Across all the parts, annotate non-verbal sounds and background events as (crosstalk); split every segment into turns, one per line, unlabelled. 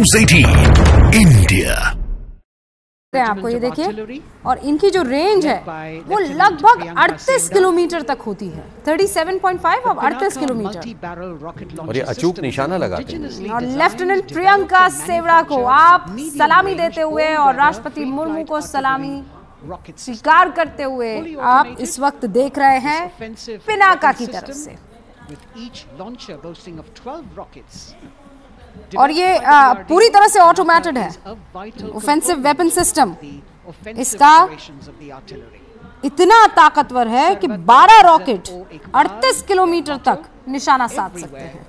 News 18 India
आपको ये देखिए। और इनकी जो रेंज है वो लगभग 38 किलोमीटर तक होती है। 37.5 अब 38 किलोमीटर।
और ये अचूक निशाना लगाते हैं।
और लेफ्टिनेंट प्रियंका सेवड़ा को आप सलामी देते हुए और राष्ट्रपति मुर्मू को सलामी स्वीकार करते हुए आप इस वक्त देख रहे हैं पिनाका की तरफ़ से। और ये आ, पूरी तरह से ऑटोमेटेड है। ऑफेंसिव वेपन सिस्टम इसका इतना ताकतवर है कि 12 रॉकेट 38 किलोमीटर तक निशाना साध सकते हैं।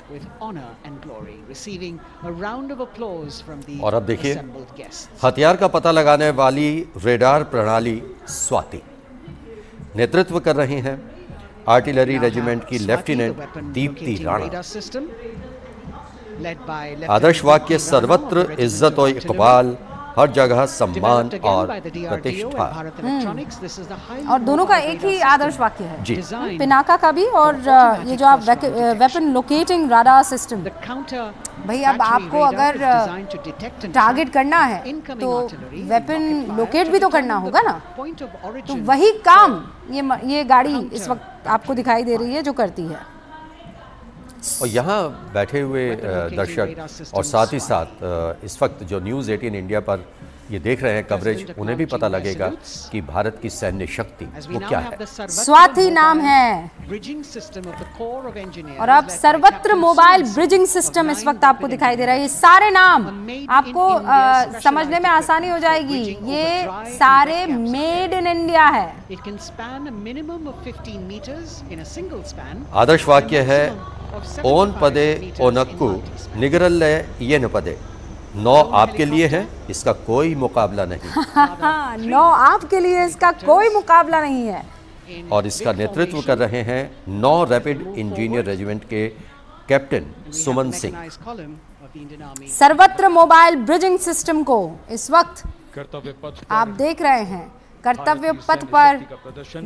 और अब देखिए हथियार का पता लगाने वाली रेडार प्रणाली स्वाति। नेतृत्व कर रही हैं आर्टिलरी रेजिमेंट की लेफ्टिनेंट दीप्ति राणा आदर्श वाक्य सर्वत्र इज़्ज़त और इकबाल हर जगह सम्मान और प्रतिष्ठा।
और दोनों का एक ही आदर्श वाक्य है।
जी।
पिनाका का भी और ये जो आप वेपन लोकेटिंग राडार सिस्टम भाई अब आपको अगर टारगेट करना है तो वेपन लोकेट भी तो करना होगा ना। तो वही काम ये ये गाड़ी इस वक्त आपको दिखाई दे रही है जो करती है।
और यहाँ बैठे हुए दर्शक और साथ ही साथ इस वक्त जो न्यूज़ 18 इंडिया पर ये देख रहे हैं कवरेज उन्हें भी पता लगेगा कि भारत की सैन्य शक्ति वो क्या है।
स्वाति नाम है। और अब सर्वत्र मोबाइल ब्रिजिंग सिस्टम इस वक्त आपको दिखाई दे रहा है। ये सारे नाम आपको आ, समझने में आसानी हो जाएगी। ये सारे मेड इन इंडिया है।
आदर्श वाक्य है ओन पदे ओनक्कू निगरल्ले येन पदे। नौ आपके लिए है इसका कोई मुकाबला नहीं। (laughs) (laughs)
नौ आपके लिए इसका कोई मुकाबला नहीं है।
और इसका नेतृत्व कर रहे हैं नौ रैपिड इंजीनियर रेजिमेंट के कैप्टन सुमन सिंह
सर्वत्र मोबाइल ब्रिजिंग सिस्टम को इस वक्त आप देख रहे हैं। कर्तव्य पथ पर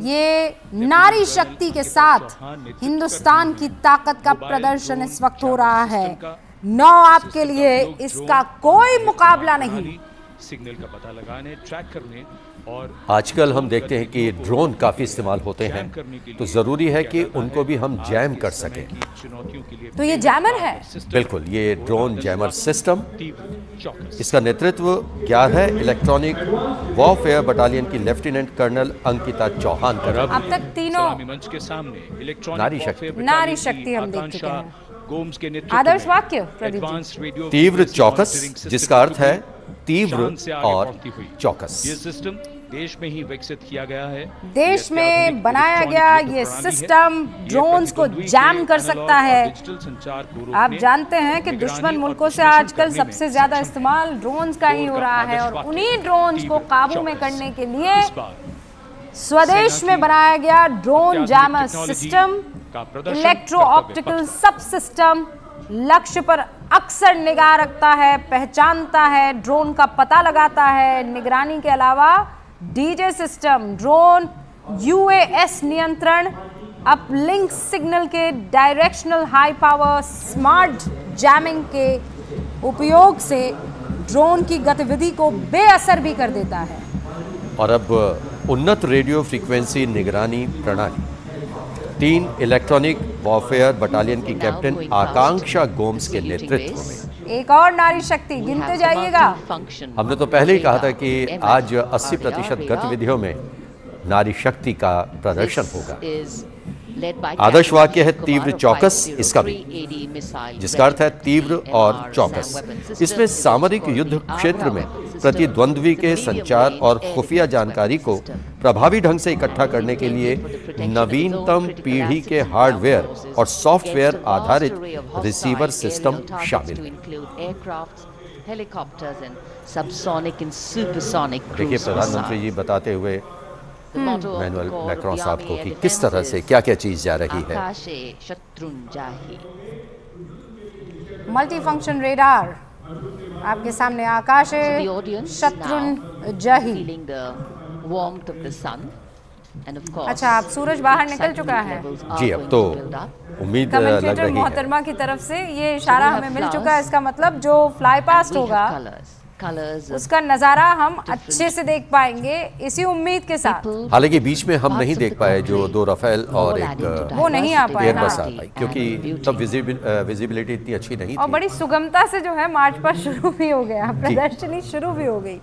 ये नारी शक्ति के साथ हिंदुस्तान की ताकत का प्रदर्शन इस वक्त हो रहा है। नौ आपके लिए इसका कोई मुकाबला नहीं।
सिग्नल का पता लगाने ट्रैक करने और
आजकल हम देखते हैं कि ड्रोन काफ़ी इस्तेमाल होते हैं। तो ज़रूरी है कि उनको भी हम जैम कर सकें।
तो ये जैमर है?
बिल्कुल ये ड्रोन जैमर सिस्टम इसका नेतृत्व क्या है? इलेक्ट्रॉनिक वॉरफेयर बटालियन की लेफ्टिनेंट कर्नल अंकिता चौहान कर
अब तक तीनों
मंच के सामने इलेक्ट्रॉनिक
नारी शक्ति।
नारी शक्ति हम देख चुके हैं।
गोम्स के नेतृत्व
आदर्श वाक्य
तीव्र चौकस जिसका अर्थ है तीव्र और चौकस।
ये सिस्टम देश में ही विकसित किया गया है।
देश में बनाया गया ये सिस्टम ड्रोन्स को जैम कर सकता है।
डिजिटल संचार को
आप जानते हैं कि दुश्मन मुल्कों से आजकल सबसे ज़्यादा इस्तेमाल ड्रोन्स का ही हो रहा है और उन्हीं ड्रोन्स को काबू में करने के लिए स्वदेश में बनाया गया drone jammer system electro optical subsystem लक्ष्य पर अक्सर निगाह रखता है, पहचानता है, ड्रोन का पता लगाता है। निगरानी के अलावा डीजे सिस्टम, ड्रोन, यूएएस नियंत्रण, अपलिंक सिग्नल के directional high power, smart jamming के उपयोग से ड्रोन की गतिविधि को बेअसर भी कर देता है।
और अब उन्नत रेडियो फ्रीक्वेंसी निगरानी प्रणाली। तीन इलेक्ट्रॉनिक वॉरफेयर बटालियन की कैप्टन आकांक्षा गोम्स के नेतृत्व में।
एक और नारी शक्ति गिनते जाइएगा।
हमने तो पहले ही कहा था कि आज 80 प्रतिशत गतिविधियों में नारी शक्ति का प्रदर्शन होगा। आदर्श वाक्य है तीव्र चौकस इसका भी। जिसका अर्थ है तीव्र और चौकस। इसमें सामरिक युद्ध क्षेत्र में प्रतिद्वंद्वी के संचार और खुफिया जानकारी को प्रभावी ढंग से इकट्ठा करने के लिए नवीनतम पीढ़ी के हार्डवेयर और सॉफ्टवेयर आधारित रिसीवर सिस्टम शामिल। है देखिए प्रधानमंत्री जी बताते हुए मैनुअल मैक्रॉन साहब को कि किस तरह से क्या क्या चीज़ जा रही है?
Multi function radar. आपके सामने आकाश है शत्रुन जही अच्छा आप सूरज बाहर निकल चुका है।
जी अब तो उम्मीद लग रही है।
मोहतरमा की तरफ़ से ये इशारा हमें मिल चुका है। इसका मतलब जो फ्लाई पास्ट होगा उसका नज़ारा हम अच्छे से देख पाएँगे इसी उम्मीद के साथ।
हालाँकि बीच में हम नहीं देख पाए जो दो रफेल और एक
वो नहीं आ पाए,
एयरबस
हाँ।
आ पाई क्योंकि तब विजिबिलिटी इतनी अच्छी नहीं
और
थी।
बड़ी सुगमता से जो है मार्च पर शुरू भी हो गया प्रदर्शनी शुरू भी हो गई।